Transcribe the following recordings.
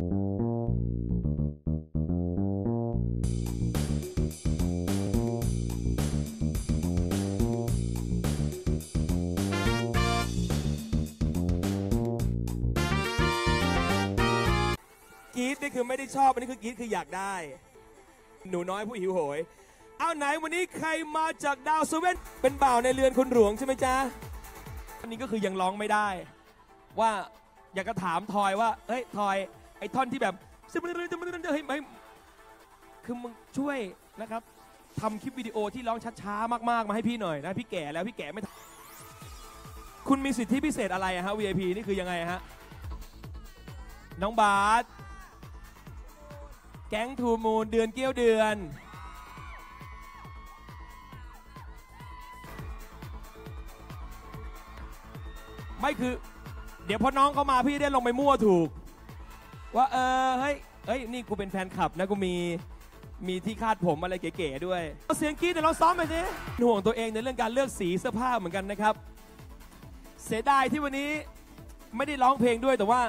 กรีดนี่คือไม่ได้ชอบอันนี้คือกรีดคืออยากได้ หนูน้อยผู้หิวโหย เอาไหนวันนี้ใครมาจากดาวเซเว่นเป็นบ่าวในเรือนคุณหลวงใช่ไหมจ๊ะอันนี้ก็คือยังร้องไม่ได้ ว่าอยากจะถามทอยว่าเฮ้ยทอย ไอ้ท่อนที่แบบเฮ้ยไม่คือมึงช่วยนะครับทำคลิปวิดีโอที่ร้องช้าๆมากๆ มาให้พี่หน่อยนะพี่แก่แล้วพี่แก่ไม่คุณมีสิทธิพิเศษอะไรอะฮะ VIP นี่คือยังไงฮะน้องบาสแก๊งทูมูลเดือนเกี้ยวเดือน ไม่คือ เดี๋ยวพอน้องเขามาพี่ได้ลงไปมั่วถูก ว่าเออเฮ้ยเฮ้ยนี่กูเป็นแฟนคลับนะกูมีมีที่คาดผมอะไรเก๋ๆด้วยเอาเสียงกรีดเดี๋ยวเราซ้อมไปสิห่วงตัวเองในเรื่องการเลือกสีเสื้อผ้าเหมือนกันนะครับ เสียดายที่วันนี้ไม่ได้ร้องเพลงด้วยแต่ว่า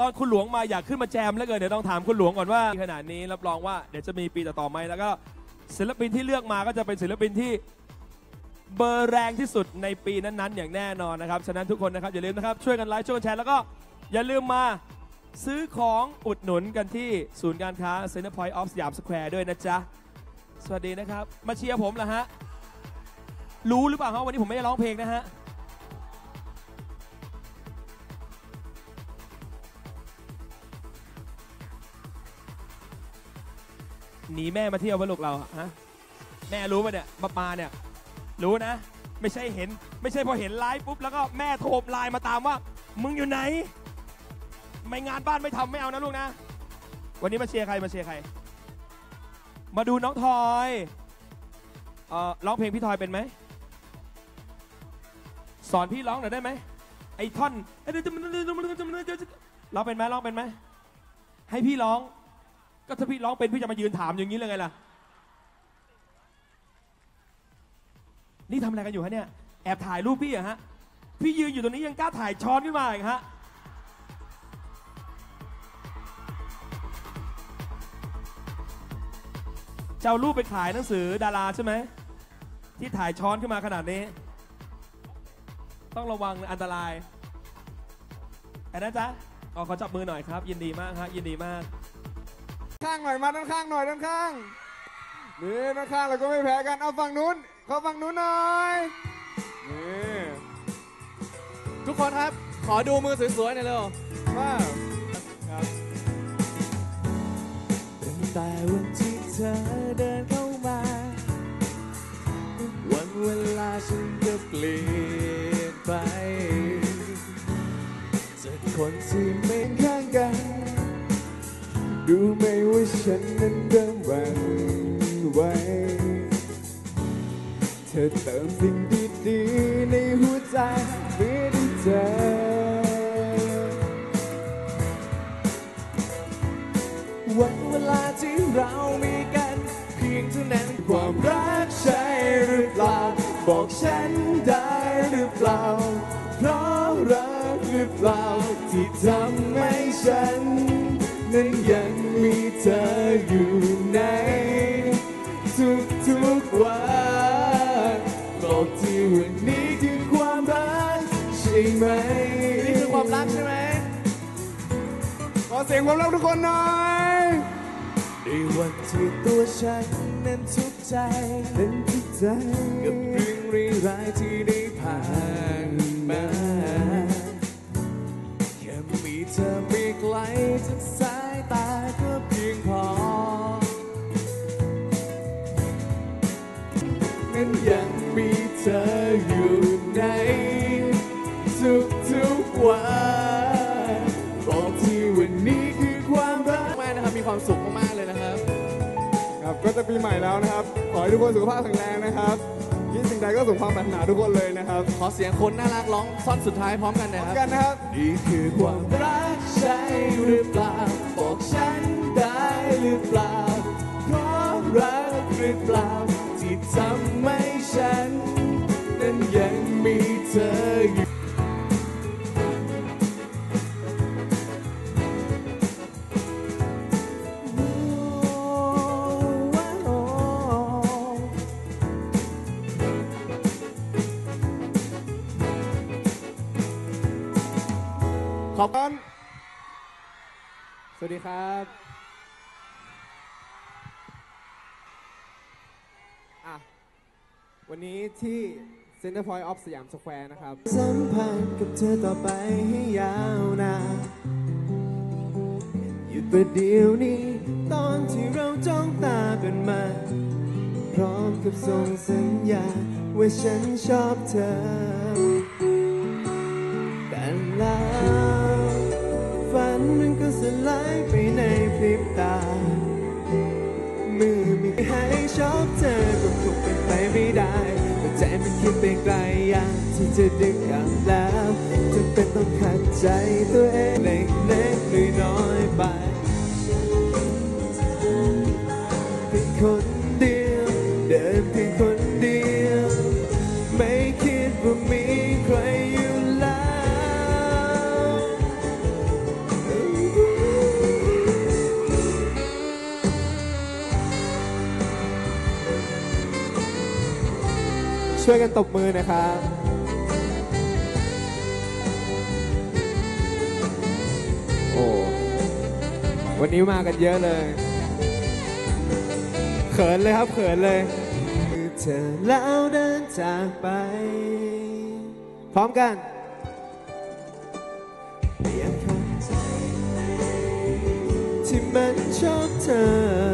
ตอนคุณหลวงมาอยากขึ้นมาแจมแล้วเกินเดี๋ยวต้องถามคุณหลวงก่อนว่าขนาดนี้รับรองว่าเดี๋ยวจะมีปีต่อๆไหมแล้วก็ศิลปินที่เลือกมาก็จะเป็นศิลปินที่เบอร์แรงที่สุดในปีนั้นๆ อย่างแน่นอนนะครับ ฉะนั้นทุกคนนะครับอย่าลืมนะครับช่วยกันไลค์ช่วยกันแชร์แล้วก็อย่าลืมมา ซื้อของอุดหนุนกันที่ศูนย์การค้า Center Point of สยามสแควร์ด้วยนะจ๊ะ สวัสดีนะครับ มาเชียร์ผมเหรอฮะ รู้หรือเปล่าครับวันนี้ผมไม่ได้ร้องเพลงนะฮะ หนีแม่มาเที่ยววะลูกเราอะฮะ แม่รู้ป่ะเนี่ยมาปาเนี่ย รู้นะ ไม่ใช่เห็น ไม่ใช่พอเห็นไลฟ์ปุ๊บแล้วก็แม่โทรไลน์มาตามว่า มึงอยู่ไหน ไม่งานบ้านไม่ทำไม่เอานะลูกนะ วันนี้มาเชียร์ใครมาเชียร์ใคร มาดูน้องทอยเอ่อร้องเพลงพี่ทอยเป็นไหม สอนพี่ร้องหน่อยได้ไหมไอ้ท่อนร้องเป็นไหมร้องเป็นไหมให้พี่ร้อง ก็ถ้าพี่ร้องเป็นพี่จะมายืนถามอย่างนี้เลยไงล่ะ นี่ทำอะไรกันอยู่ฮะเนี่ย แอบถ่ายรูปพี่เหรอะฮะ พี่ยืนอยู่ตรงนี้ยังกล้าถ่ายช้อนขึ้นมาอีกฮะ จะเอารูปไปขายหนังสือดาราใช่ไหม ที่ถ่ายช้อนขึ้นมาขนาดนี้ ต้องระวังนะอันตรายไอ้นะจ๊ะขอขอจับมือหน่อยครับ ยินดีมากครับยินดีมาก ข้างหน่อยมาด้านข้างหน่อยด้านข้างนี่ด้านข้างเราก็ไม่แพ้กันเอาฝั่งนู้นเขาฝั่งนู้นหน่อยนี่ทุกคนครับขอดูมือสวยๆหน่อยเร็วมาครับตั้งแต่วันที่ เธอเดินเข้ามา วันเวลาฉันก็เปลี่ยนไป จากคนที่ไม่ข้างกัน ดูไหม่ว่าฉันนั้นเริ่มหวันไหวเธอเติมสิ่งดีๆในหัวใจเมื่อได้เจอวันเวลาที่เรามี ที่ทำให้ฉัน นั้นยังมีเธออยู่ใน ทุกทุกๆวันบอกที่วันนี้คือความรักใช่ไหม นี่คือความรักใช่ไหม ขอเสียงความรักทุกคนหน่อยในวันที่ตัวฉันนั้นทุกข์ใจเป็นที่ใจกับเรื่องร้ายๆที่ได้ผ่านมา จะปีใหม่แล้วนะครับ ขอให้ทุกคนสุขภาพแข็งแรงนะครับคิดสิ่งใดก็สมความปรารถนาทุกคนเลยนะครับ ขอเสียงคนน่ารักร้องท่อนสุดท้ายพร้อมกันหนะพร้อคมรับกันนะครับ นี่คือความรักใช่หรือเปล่า บอกฉันได้หรือเปล่าเพราะรักหรือเปล่า ขอบคุณสวัสดีครับอะวันนี้ที่ Center Point of สยามสแควร์นะครับ สัมพันธ์กับเธอต่อไปให้ยาวนานหยุดประเดี๋ยวนี้ ตอนที่เราจ้องตากันมา พร้อมกับส่งสัญญา ว่าฉันชอบเธอายไปในพริบตา มือมีให้ชอบเธอก็คงเป็นไปไม่ได้แต่ใจมันคิดไปไกลอยากที่จะดึงกลับแล้วจนเป็นต้องขัดใจตัวเองเล็ก ช่วยกันตบมือนะครับ โอ้ วันนี้มากันเยอะเลย เขินเลยครับ เขินเลยเธอแล้วเดินจากไป พร้อมกันเปลี่ยนคนใจที่มันชอบเธอ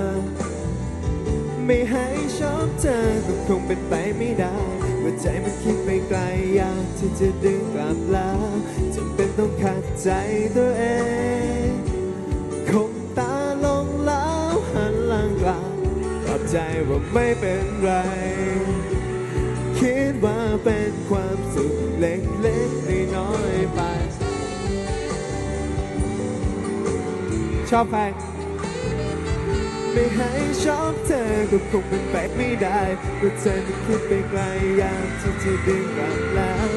ไม่ให้ชอบเธอก็คงเป็นไปไม่ได้ว่าใจมันคิดไปไกลอยากที่จะดึงกลับแล้วจำเป็นต้องขัดใจตัวเองคงตาลงแล้วหันหลังกลับปลอบใจว่าไม่เป็นไร คิดว่าเป็นความสุขเล็กๆน้อยๆไป ชอบใคร ไม่ให้ชอบเธอก็คงเป็นไปไม่ได้เพราะเธอมันคิดไปไกลอยากที่จะดึงกลับแล้ว